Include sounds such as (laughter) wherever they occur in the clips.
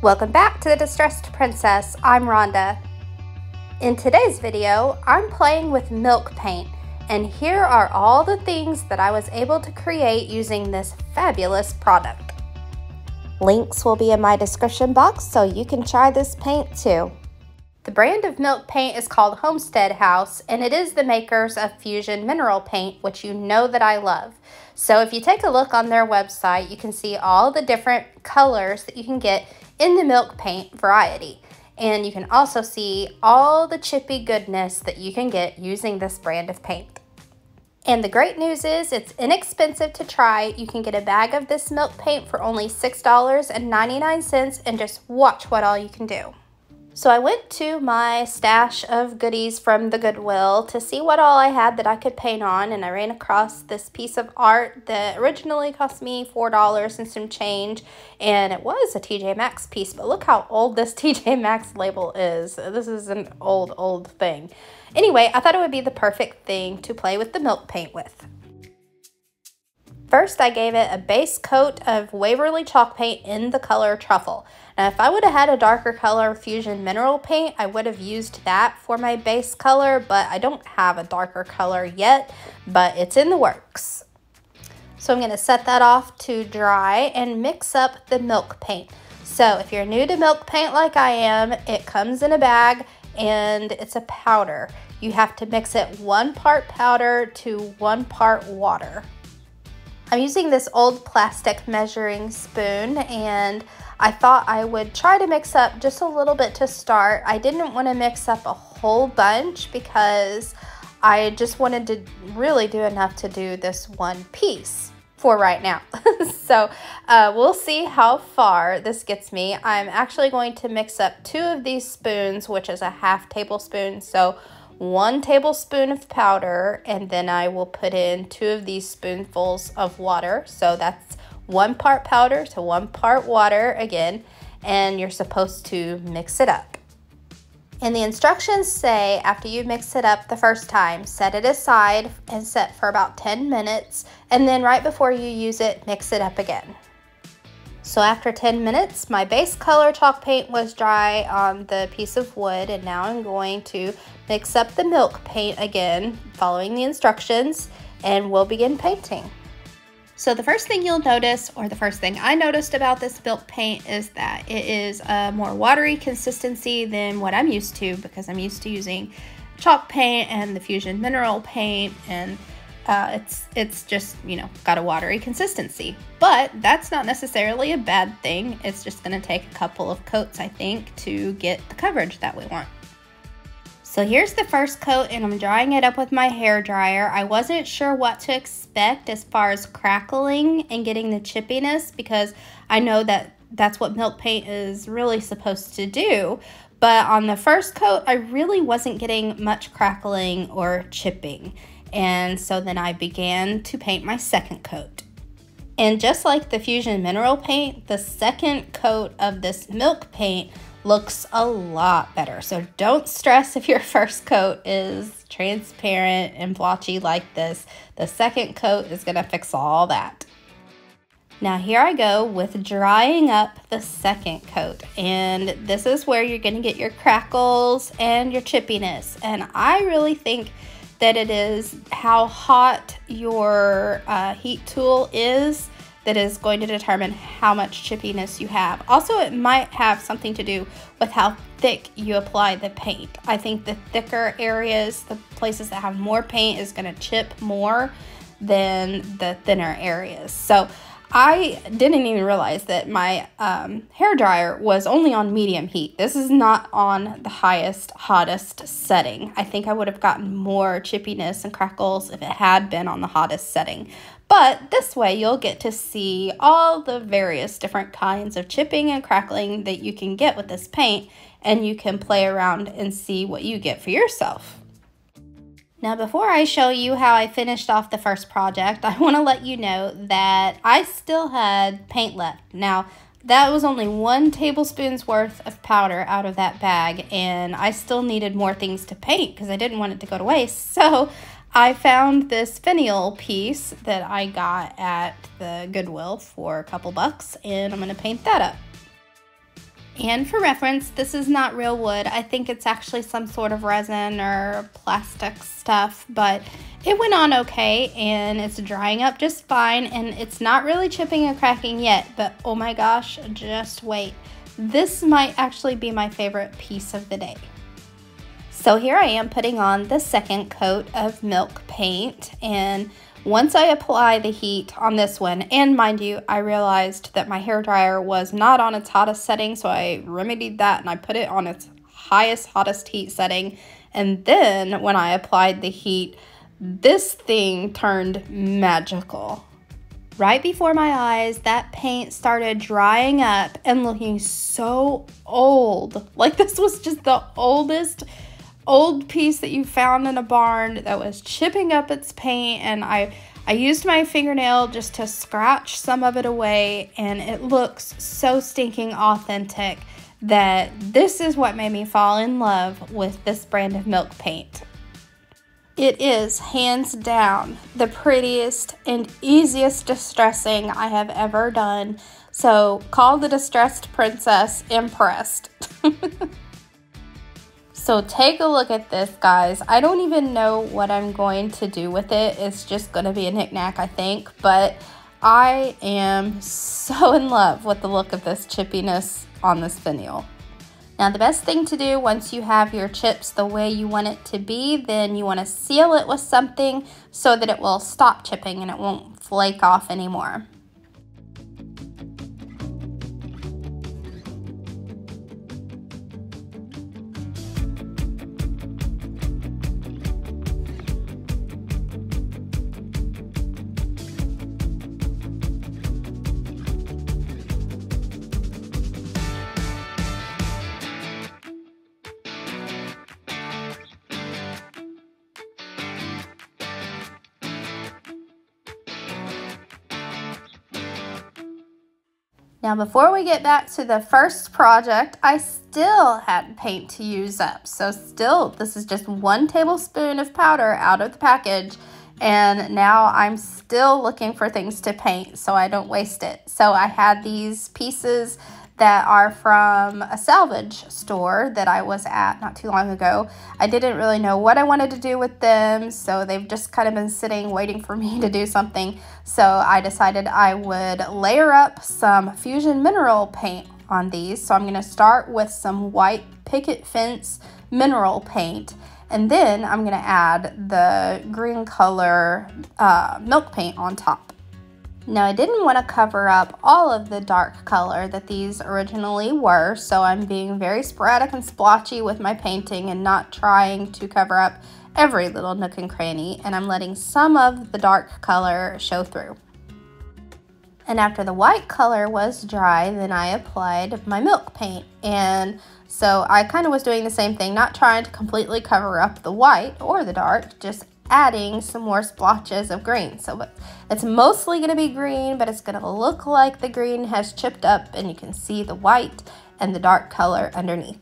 Welcome back to the Distressed Princess. I'm Rhonda. In today's video, I'm playing with milk paint, and here are all the things that I was able to create using this fabulous product. Links will be in my description box so you can try this paint too. The brand of milk paint is called Homestead House, and it is the makers of Fusion Mineral Paint, which you know that I love. So if you take a look on their website, you can see all the different colors that you can get in the milk paint variety. And you can also see all the chippy goodness that you can get using this brand of paint. And the great news is it's inexpensive to try. You can get a bag of this milk paint for only $6.99 and just watch what all you can do. So I went to my stash of goodies from the Goodwill to see what all I had that I could paint on and I ran across this piece of art that originally cost me $4 and some change and it was a TJ Maxx piece but look how old this (laughs) TJ Maxx label is. This is an old old thing. Anyway, I thought it would be the perfect thing to play with the milk paint with. First, I gave it a base coat of Waverly chalk paint in the color Truffle. Now, if I would have had a darker color Fusion Mineral Paint, I would have used that for my base color, but I don't have a darker color yet, but it's in the works. So I'm going to set that off to dry and mix up the milk paint. So if you're new to milk paint like I am, it comes in a bag and it's a powder. You have to mix it one part powder to one part water. I'm using this old plastic measuring spoon and I thought I would try to mix up just a little bit to start. I didn't want to mix up a whole bunch because I just wanted to really do enough to do this one piece for right now. (laughs) so uh, we'll see how far this gets me. I'm actually going to mix up two of these spoons, which is a half tablespoon. So one tablespoon of powder and then I will put in two of these spoonfuls of water. So that's one part powder to one part water again, and you're supposed to mix it up. And the instructions say after you mix it up the first time, set it aside and set for about 10 minutes, and then right before you use it, mix it up again. So after 10 minutes, my base color chalk paint was dry on the piece of wood and now I'm going to mix up the milk paint again, following the instructions, and we'll begin painting. So the first thing you'll notice, or the first thing I noticed about this milk paint is that it is a more watery consistency than what I'm used to because I'm used to using chalk paint and the fusion mineral paint and uh, it's it's just you know got a watery consistency. But that's not necessarily a bad thing. It's just going to take a couple of coats i think to get the coverage that we want. So here's the first coat and i'm drying it up with my hair dryer. I wasn't sure what to expect as far as crackling and getting the chippiness because i know that that's what milk paint is really supposed to do. But on the first coat i really wasn't getting much crackling or chipping and so then I began to paint my second coat. And just like the Fusion Mineral Paint, the second coat of this milk paint looks a lot better. So don't stress if your (laughs) first coat is transparent and blotchy like this. The second coat is going to fix all that. Now here I go with drying up the second coat and this is where you're going to get your crackles and your chippiness and I really think that it is how hot your uh, heat tool is that is going to determine how much chippiness you have. Also, it might have something to do with how thick you apply the paint. I think the thicker areas, the places that have more paint is going to chip more than the thinner areas. So I didn't even realize that my um, hair dryer was only on medium heat. This is not on the highest, hottest setting. I think I would have gotten more chippiness and crackles if it had been on the hottest setting. But this way you'll get to see all the various different kinds of chipping and crackling that you can get with this paint and you can play around and see what you get for yourself. Now before I show you how I finished off the first project, (laughs) I want to let you know that I still had paint left. Now that was only one tablespoon's worth of powder out of that bag and I still needed more things to paint because I didn't want it to go to waste. (laughs) So I found this finial piece that I got at the Goodwill for a couple bucks and I'm going to paint that up. And for reference, this is not real wood. I think it's actually some sort of resin or plastic stuff, but it went on okay and it's drying up just fine and it's not really chipping and cracking yet, but oh my gosh, just wait. This might actually be my favorite piece of the day. So here I am putting on the second coat of milk paint and once I apply the heat on this one, and mind you, I realized that my hair dryer was not on its hottest setting, so I remedied that and I put it on its highest, hottest heat setting. And then when I applied the heat, this thing turned magical. Right before my eyes, that paint started drying up and looking so old. Like this was just the oldest old piece that you found in a barn that was chipping up its paint and I I used my fingernail just to scratch some of it away and it looks so stinking authentic that this is what made me fall in love with this brand of milk paint. It is hands down the prettiest and easiest distressing I have ever done. So call the distressed princess impressed. (laughs) So take a look at this, guys. I don't even know what I'm going to do with it. It's just going to be a knickknack, I think. But I am so (laughs) in love with the look of this chippiness on this finial. Now the best thing to do once you have your chips the way you want it to be, then you want to seal it with something so that it will stop chipping and it won't flake off anymore. Now before we get back to the first project, I still had paint to use up. So still, this is just one tablespoon of powder out of the package. And now I'm still looking for things to paint so I don't waste it. So I had these pieces that are from a salvage store that I was at not too long ago. I didn't really know what I wanted to do with them, so they've just kind of been sitting waiting for (laughs) me to do something. So I decided I would layer up some Fusion Mineral paint on these. So I'm going to start with some white picket fence mineral paint. And then I'm going to add the green color uh, milk paint on top. Now I didn't want to cover up all of the dark color that these originally were, so I'm being very sporadic and splotchy with my painting and not trying to cover up every little nook and cranny, and I'm letting some of the dark color show through. And after the white color was dry, then I applied my milk paint. And so I kind of was doing the same thing, not trying to completely cover up the white or the dark, just adding some more splotches of green. So it's mostly going to be green, but it's going to look like the green has chipped up and you can see the white and the dark color underneath.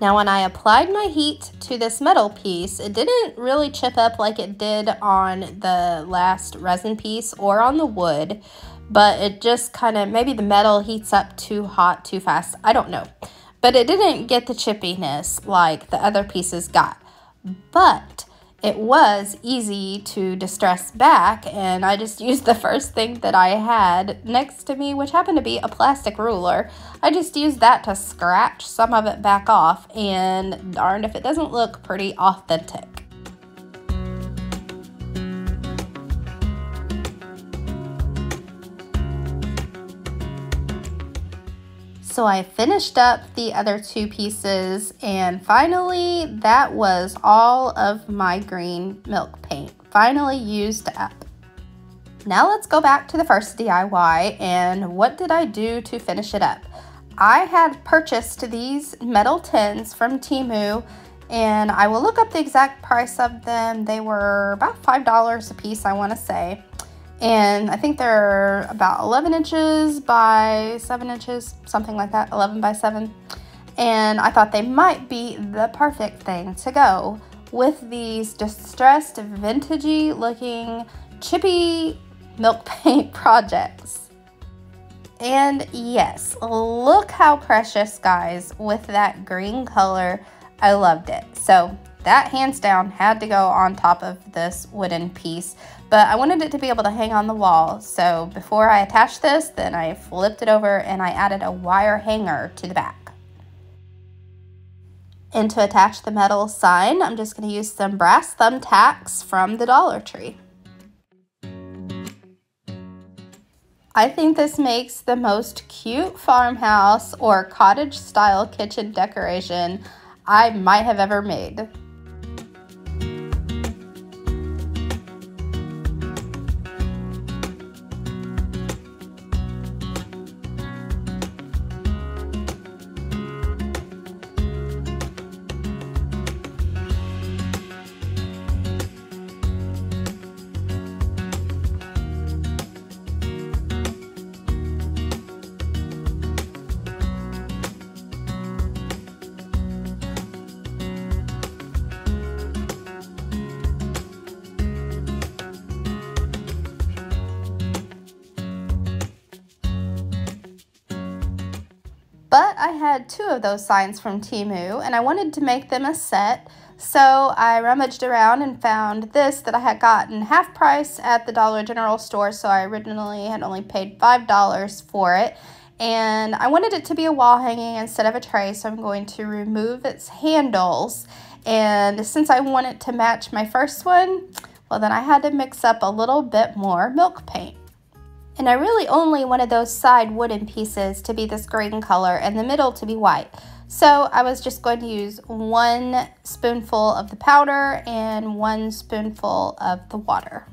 Now when I applied my heat to this metal piece, it didn't really chip up like it did on the last resin piece or on the wood, but it just kind of, maybe the metal heats up too hot, too fast, I don't know. But it didn't get the chippiness like the other pieces got. But it was easy to distress back and I just (laughs) used the first thing that I had next to me which happened to be a plastic ruler. I just used that to scratch some of it back off and darned if it doesn't look pretty authentic. So I finished up the other two pieces and finally that was all of my green milk paint finally used up. Now let's go back to the first DIY and what did I do to finish it up? I had purchased these metal tins from Temu and I will look up the exact price of them. They were about $5 a piece I want to say and I think they're about 11 inches by 7 inches, something like that, 11 by 7. And I thought they might be the perfect thing to go with these distressed, vintagey looking chippy milk (laughs) paint projects. And yes, look how precious, guys, with that green color. I loved it. So that hands down had to go on top of this wooden piece but I wanted it to be able to hang on the wall. So before I attached this, then I flipped it over and I added a wire hanger to the back. And to attach the metal sign, I'm just going to use some brass thumbtacks from the Dollar Tree. I think this makes the most cute farmhouse or cottage style kitchen decoration I might have ever made. Had two of those signs from Temu and I wanted to make them a set. So I rummaged around and found this that I had gotten half price at the Dollar General store. So I originally had only paid $5 for it. And I wanted it to be a wall hanging instead of a tray. So I'm going to remove its handles. And since I want it to match my first one, well then I had to mix up a little bit more milk paint. And I really only wanted those side wooden pieces to be this green color and the middle to be white. So I was just going to use one spoonful of the powder and one spoonful of the water.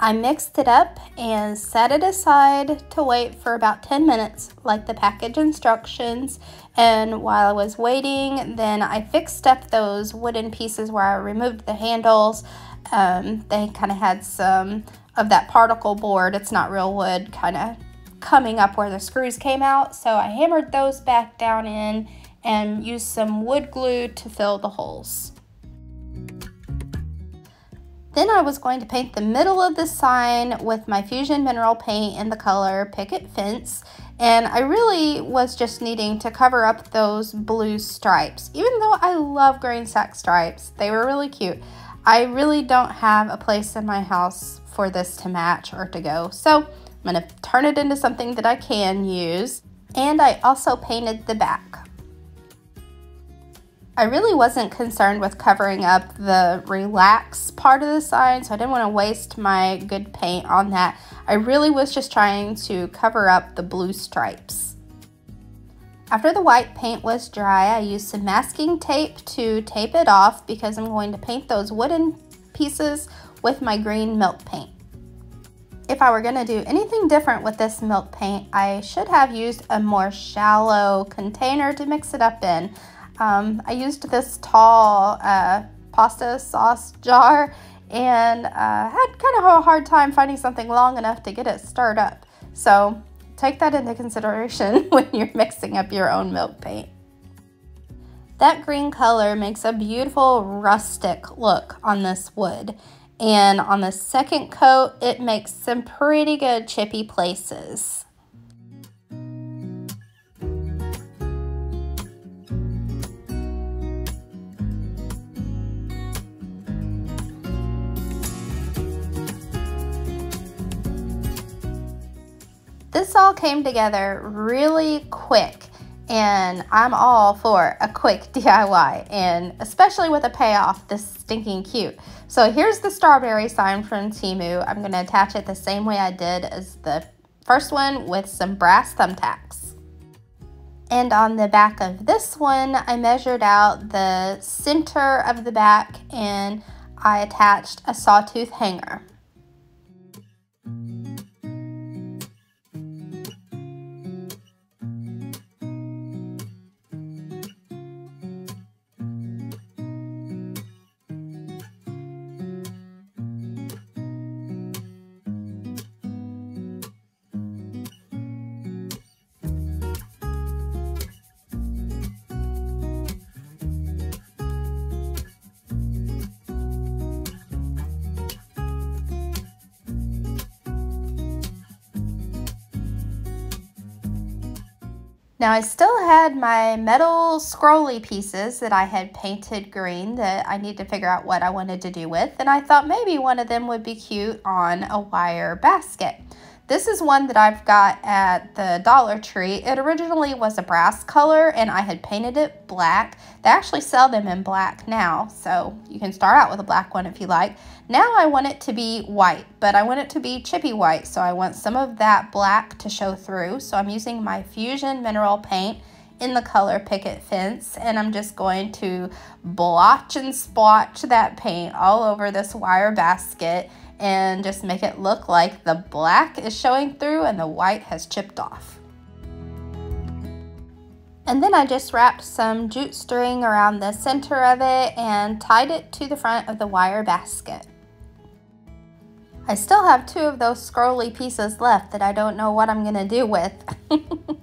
I mixed it up and set it aside to wait for about 10 minutes like the package instructions and while I was waiting then I fixed up those wooden pieces where I removed the handles. Um, they kind of had some of that particle board, it's not real wood, kind of coming up where the screws came out. So I hammered those back down in and used some wood glue to fill the holes. Then I was going to paint the middle of the sign with my Fusion Mineral Paint in the color Picket Fence. And I really was just needing to cover up those blue stripes. Even though I love grain sack stripes, they were really cute. I really don't have a place in my house for this to match or to go. So I'm to turn it into something that I can use. And I also painted the back. I really wasn't concerned with covering up the relax part of the sign, so I didn't want to waste my good paint on that. I really was just trying to cover up the blue stripes. After the white paint was dry, I used some masking tape to tape it off because I'm going to paint those wooden pieces with my green milk paint. If I were going to do anything different with this milk paint, I should have used a more shallow container to mix it up in. Um, I used this tall uh, pasta sauce jar and uh, had kind of a hard time finding something long enough to get it stirred up. So take that into consideration (laughs) when you're mixing up your own milk paint. That green color makes a beautiful rustic look on this wood. And on the second coat, it makes some pretty good chippy places. This all came together really quick and I'm all for a quick (laughs) DIY and especially with a payoff this stinking cute. So here's the strawberry sign from Temu. I'm going to attach it the same way I did as the first one with some brass thumbtacks. And on the back of this one, I measured out the center of the back and I attached a sawtooth hanger. Now I still had my metal scrolly pieces that I had painted green that I need to figure out what I wanted to do with and I thought maybe one of them would be cute on a wire basket. This is one that I've got at the Dollar Tree. It originally was a brass color and I had painted it black. They actually sell them in black now, so you can start out with a black one if you like. Now I want it to be white, but I want it to be chippy white, so I want some of that black to show through. So I'm using my Fusion Mineral Paint in the color Picket Fence, and I'm just going to blotch and splotch that paint all over this wire basket and just make it look like the black is showing through and the white has chipped off. And then I just wrapped some jute string around the center of it and tied it to the front of the wire basket. I still have two of those scrolly pieces left that I don't know what I'm going to do with. (laughs)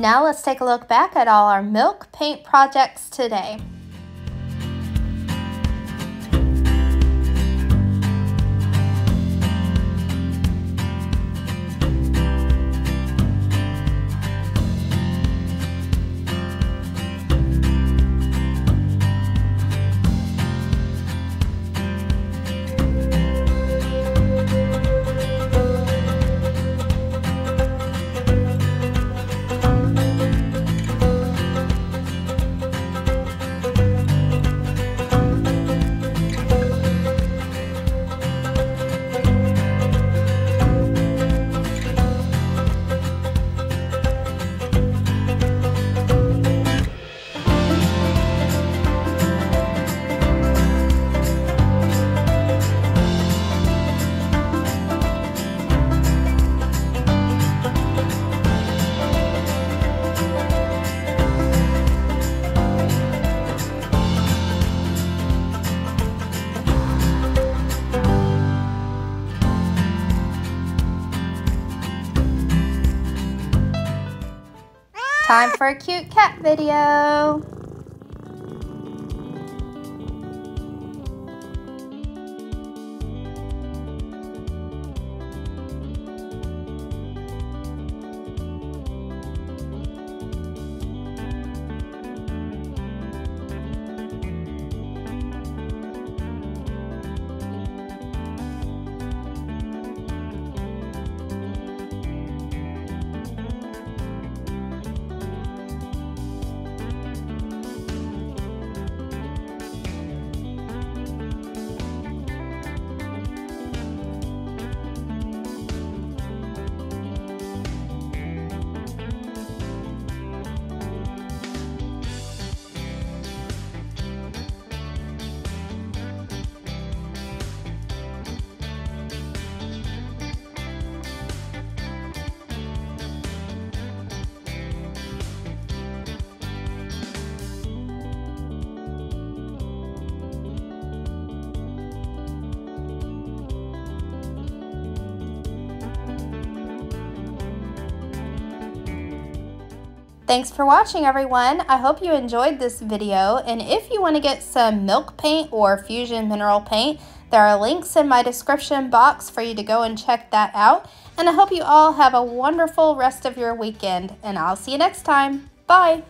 Now let's take a look back at all our milk paint projects today. For a cute cat video. Thanks for watching everyone. I hope you enjoyed this video and if you want to get some milk paint or fusion mineral paint, there are links in my description box for you to go and check that out. And I hope you all have a wonderful rest of your weekend and I'll see you next time. Bye!